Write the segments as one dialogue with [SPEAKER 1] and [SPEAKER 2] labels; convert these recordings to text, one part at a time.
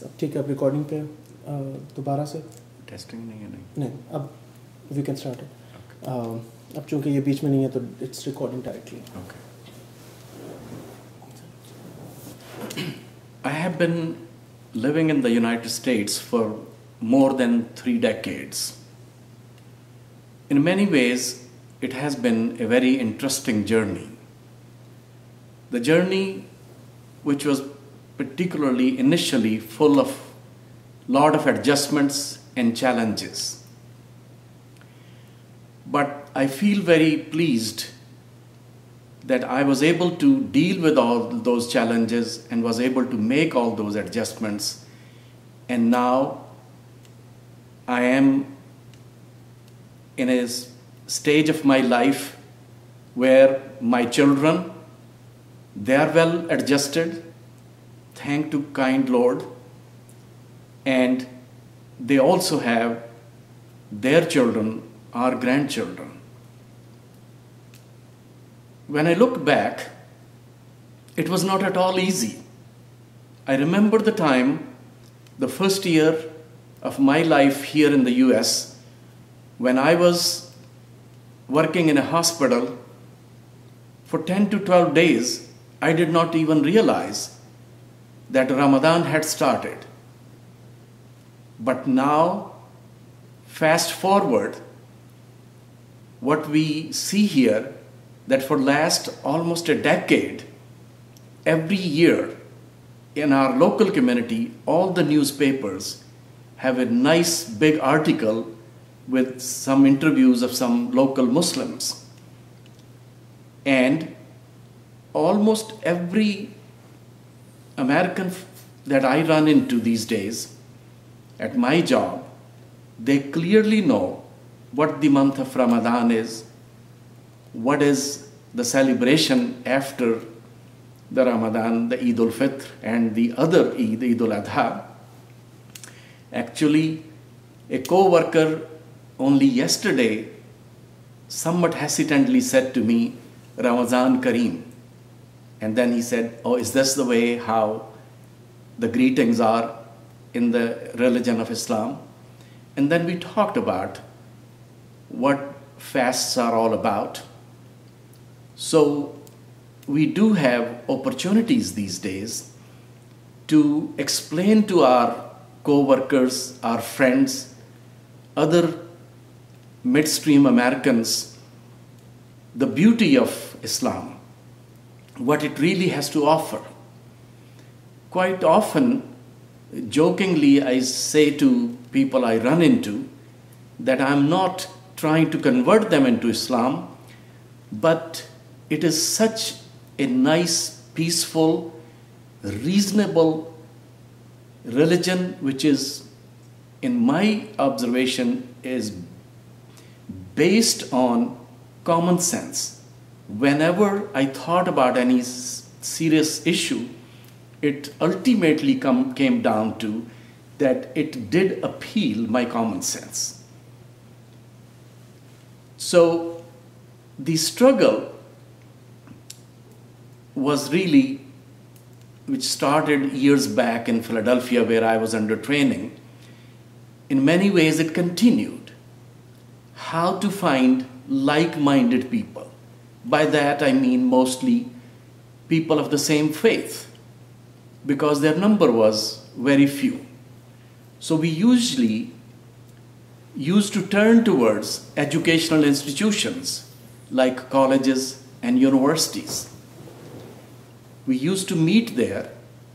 [SPEAKER 1] सब ठीक है अब रिकॉर्डिंग पे अ, दोबारा से
[SPEAKER 2] टेस्टिंग नहीं है नहीं
[SPEAKER 1] नहीं अब वी कैन स्टार्ट इट अब चूंकि ये बीच में नहीं है तो it's recording directly
[SPEAKER 2] Okay. I have been living in the United States for more than three decades. In many ways, it has been a very interesting journey. The journey, which was particularly initially full of lot of adjustments and challenges. But I feel very pleased that I was able to deal with all those challenges and was able to make all those adjustments. And now I am in a stage of my life where my children they are well adjusted thank to kind lord and they also have their children our grandchildren when I look back, it was not at all easy. I remember the time, the first year of my life here in the US, when I was working in a hospital for 10 to 12 days, I did not even realize that Ramadan had started. But now, fast forward, what we see here that for last almost a decade every year in our local community all the newspapers have a nice big article with some interviews of some local muslims and almost every american that i run into these days at my job they clearly know what the month of ramadan is what is the celebration after the Ramadan, the Eid ul Fitr, and the other Eid, Eid ul Adha. Actually, a co worker only yesterday somewhat hesitantly said to me, Ramazan Kareem. And then he said, Oh, is this the way how the greetings are in the religion of Islam? And then we talked about what fasts are all about. So we do have opportunities these days to explain to our co-workers, our friends, other midstream Americans the beauty of Islam, what it really has to offer. Quite often, jokingly, I say to people I run into that I'm not trying to convert them into Islam, but it is such a nice, peaceful, reasonable religion which is, in my observation, is based on common sense. Whenever I thought about any serious issue, it ultimately come, came down to that it did appeal my common sense. So the struggle was really, which started years back in Philadelphia where I was under training. In many ways, it continued. How to find like minded people. By that, I mean mostly people of the same faith, because their number was very few. So we usually used to turn towards educational institutions like colleges and universities. We used to meet there,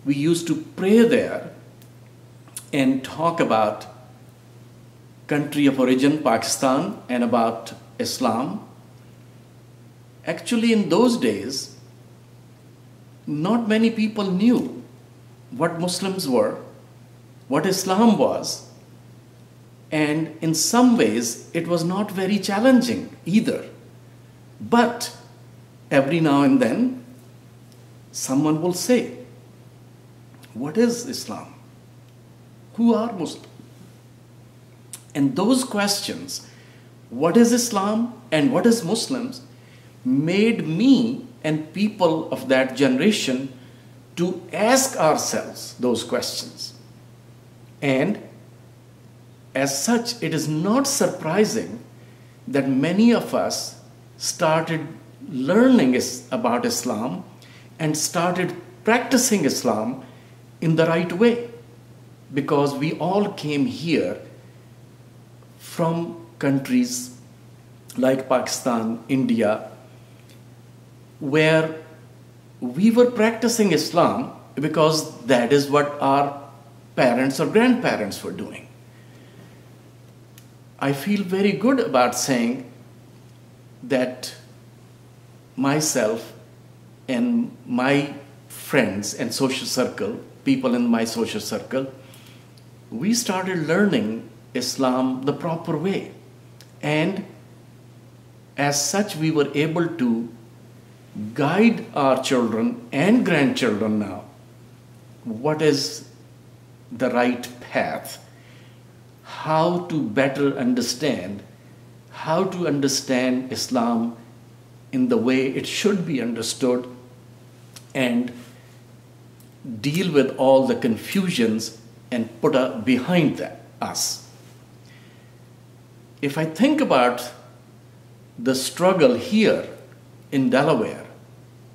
[SPEAKER 2] we used to pray there and talk about country of origin Pakistan and about Islam. Actually in those days not many people knew what Muslims were, what Islam was, and in some ways it was not very challenging either. But every now and then someone will say, What is Islam? Who are Muslims? And those questions, what is Islam and what is Muslims, made me and people of that generation to ask ourselves those questions. And as such, it is not surprising that many of us started learning about Islam and started practicing Islam in the right way because we all came here from countries like Pakistan, India, where we were practicing Islam because that is what our parents or grandparents were doing. I feel very good about saying that myself and my friends and social circle, people in my social circle, we started learning Islam the proper way. And as such, we were able to guide our children and grandchildren now what is the right path, how to better understand, how to understand Islam in the way it should be understood, and deal with all the confusions and put a, behind that, us. If I think about the struggle here in Delaware,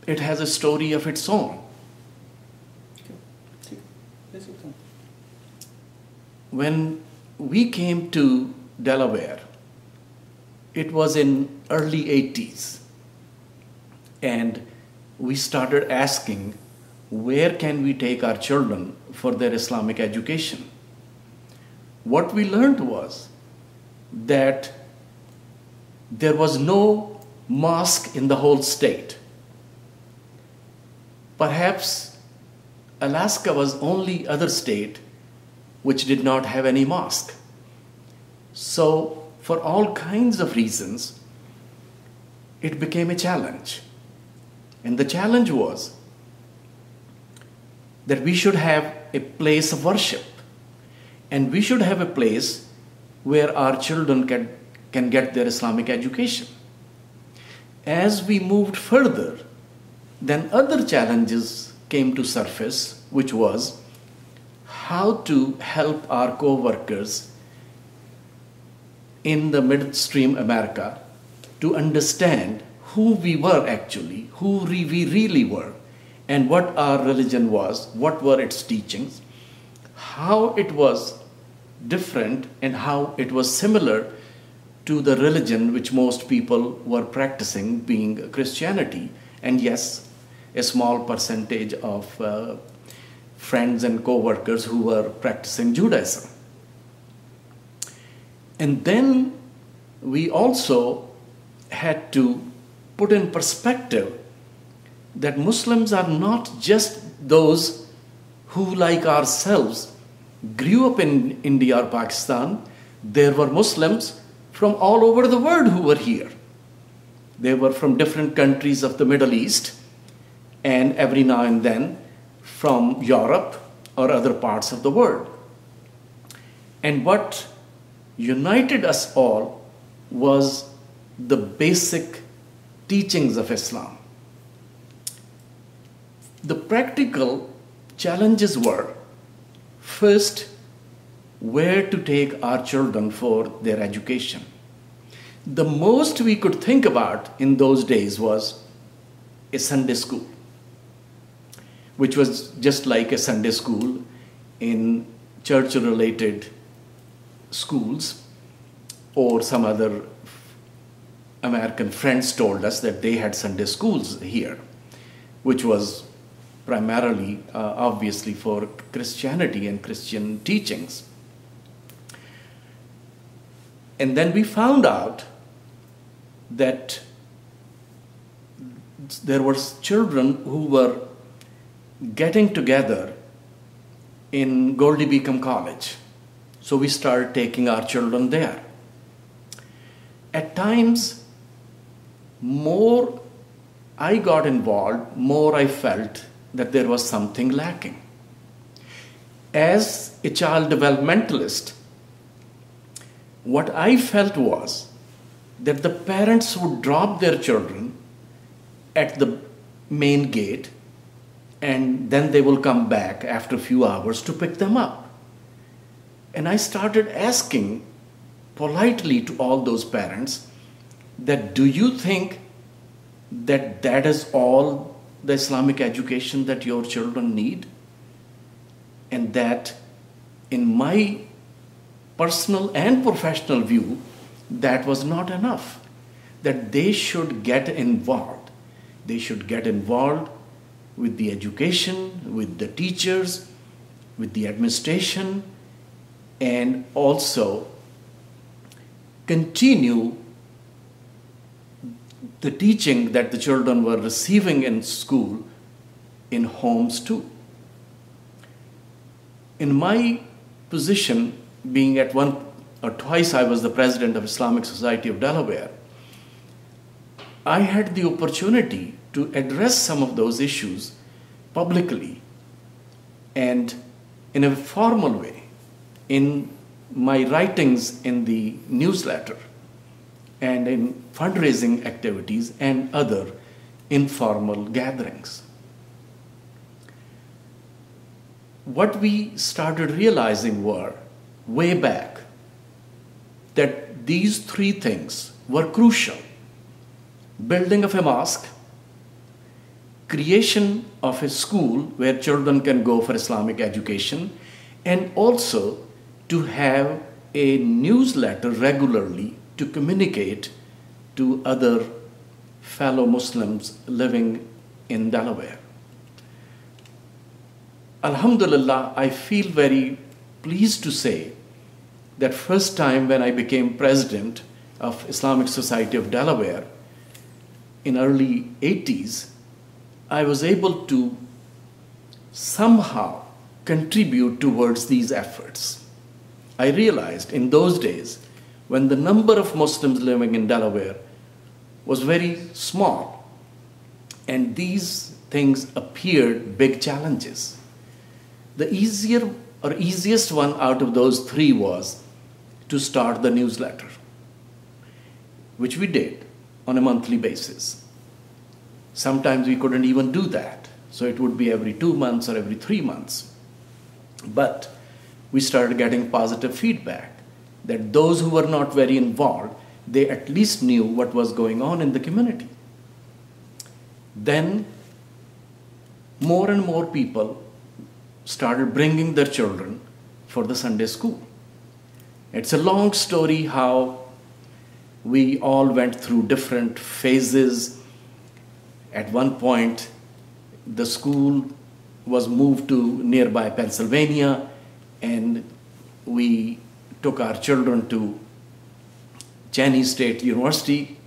[SPEAKER 2] it has a story of its own. When we came to Delaware, it was in early 80s and we started asking where can we take our children for their Islamic education? What we learned was that there was no mosque in the whole state. Perhaps Alaska was only other state which did not have any mosque. So, for all kinds of reasons, it became a challenge. And the challenge was that we should have a place of worship and we should have a place where our children can, can get their Islamic education. As we moved further, then other challenges came to surface, which was how to help our co-workers in the midstream America to understand who we were actually, who we really were, and what our religion was, what were its teachings, how it was different, and how it was similar to the religion which most people were practicing, being Christianity. And yes, a small percentage of uh, friends and co workers who were practicing Judaism. And then we also had to put in perspective that Muslims are not just those who, like ourselves, grew up in India or Pakistan. There were Muslims from all over the world who were here. They were from different countries of the Middle East, and every now and then from Europe or other parts of the world. And what united us all was the basic teachings of Islam. The practical challenges were first, where to take our children for their education. The most we could think about in those days was a Sunday school, which was just like a Sunday school in church related schools or some other American friends told us that they had Sunday schools here, which was primarily, uh, obviously, for Christianity and Christian teachings. And then we found out that there were children who were getting together in Goldey-Beacom College. So we started taking our children there. At times, more I got involved, more I felt that there was something lacking. As a child developmentalist, what I felt was that the parents would drop their children at the main gate and then they will come back after a few hours to pick them up. And I started asking politely to all those parents that do you think that that is all the Islamic education that your children need? And that, in my personal and professional view, that was not enough. That they should get involved. They should get involved with the education, with the teachers, with the administration, and also continue the teaching that the children were receiving in school in homes too. In my position, being at one or twice I was the president of Islamic Society of Delaware, I had the opportunity to address some of those issues publicly and in a formal way in my writings in the newsletter and in fundraising activities and other informal gatherings. What we started realizing were way back that these three things were crucial building of a mosque, creation of a school where children can go for Islamic education, and also to have a newsletter regularly to communicate to other fellow Muslims living in Delaware. Alhamdulillah, I feel very pleased to say that first time when I became president of Islamic Society of Delaware in early 80s, I was able to somehow contribute towards these efforts. I realized in those days when the number of Muslims living in Delaware was very small. And these things appeared big challenges. The easier or easiest one out of those three was to start the newsletter, which we did on a monthly basis. Sometimes we couldn't even do that, so it would be every two months or every three months. But we started getting positive feedback that those who were not very involved, they at least knew what was going on in the community. Then more and more people started bringing their children for the Sunday school. It's a long story how we all went through different phases. At one point, the school was moved to nearby Pennsylvania, and we took our children to Cheyney State University,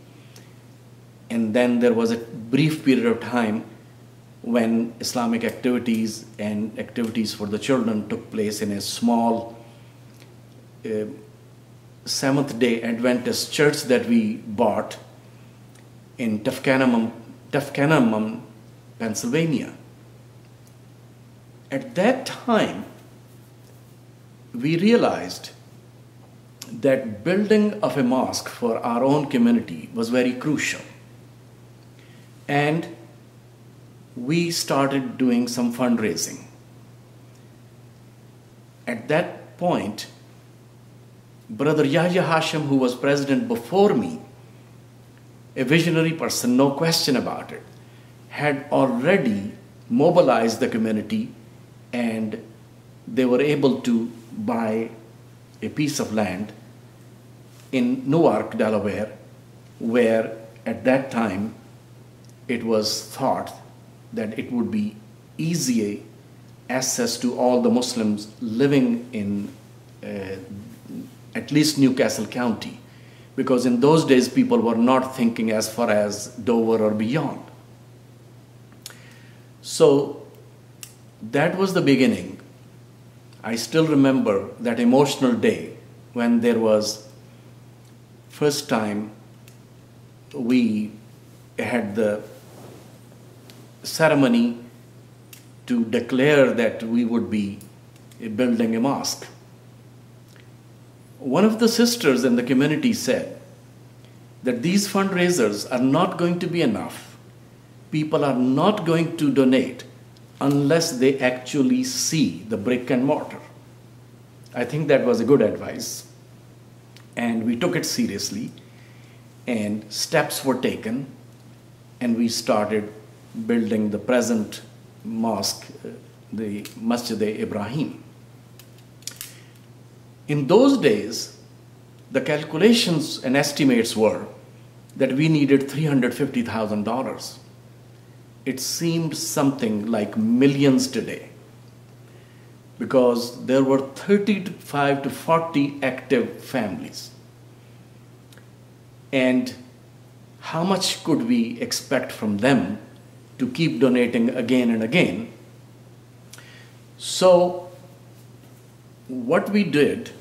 [SPEAKER 2] and then there was a brief period of time when Islamic activities and activities for the children took place in a small uh, Seventh day Adventist church that we bought in Toughkenamon, Toughkenamon, Pennsylvania. At that time, we realized that building of a mosque for our own community was very crucial. And we started doing some fundraising. At that point, Brother Yahya Hashim, who was president before me, a visionary person, no question about it, had already mobilized the community and they were able to buy a piece of land in Newark, Delaware, where at that time it was thought that it would be easier access to all the Muslims living in uh, at least New Castle County, because in those days people were not thinking as far as Dover or beyond. So that was the beginning. I still remember that emotional day when there was first time we had the ceremony to declare that we would be building a mosque. One of the sisters in the community said that these fundraisers are not going to be enough. People are not going to donate unless they actually see the brick and mortar. I think that was a good advice. And we took it seriously, and steps were taken, and we started building the present mosque, uh, the Masjid Ibrahim. In those days, the calculations and estimates were that we needed $350,000. It seemed something like millions today because there were 35 to 40 active families. And how much could we expect from them to keep donating again and again? So, what we did,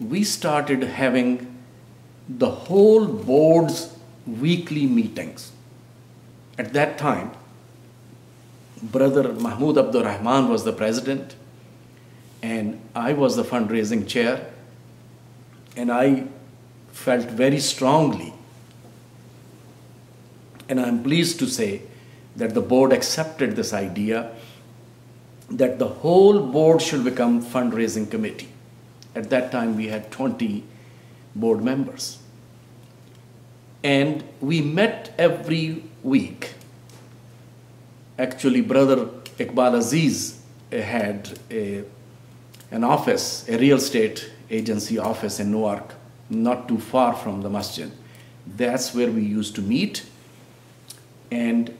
[SPEAKER 2] we started having the whole board's weekly meetings. At that time, Brother Mahmoud Abdur Rahman was the president, and I was the fundraising chair, and I felt very strongly, and I'm pleased to say that the board accepted this idea that the whole board should become fundraising committee. At that time, we had 20 board members. And we met every week. Actually, Brother Iqbal Aziz eh, had a, an office, a real estate agency office in Newark, not too far from the masjid. That's where we used to meet. And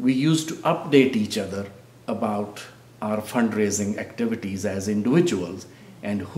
[SPEAKER 2] we used to update each other about our fundraising activities as individuals and who